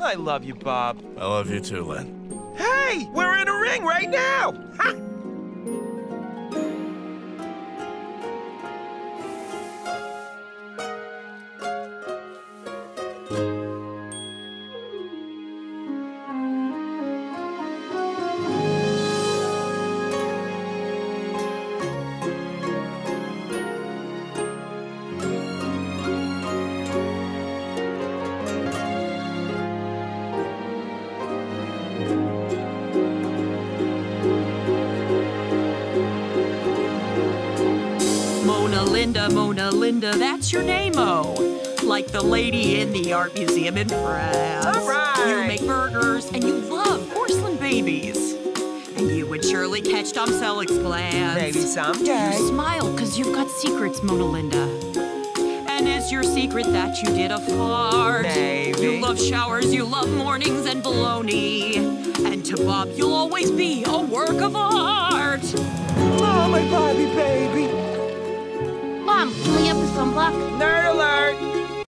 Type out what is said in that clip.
I love you, Bob. I love you too, Lin. Hey, we're in a ring right now. Ha! Mona Linda, Mona Linda, that's your name-o. Oh. Like the lady in the art museum in France. All right. You make burgers and you love porcelain babies. And you would surely catch Tom Selleck's glance. Maybe someday. You smile because you've got secrets, Mona Linda. And is your secret that you did a fart? Maybe. You love showers, you love mornings and baloney. And to Bob, you'll always be a work of art. Mom, can we have the sunblock? Nerd alert!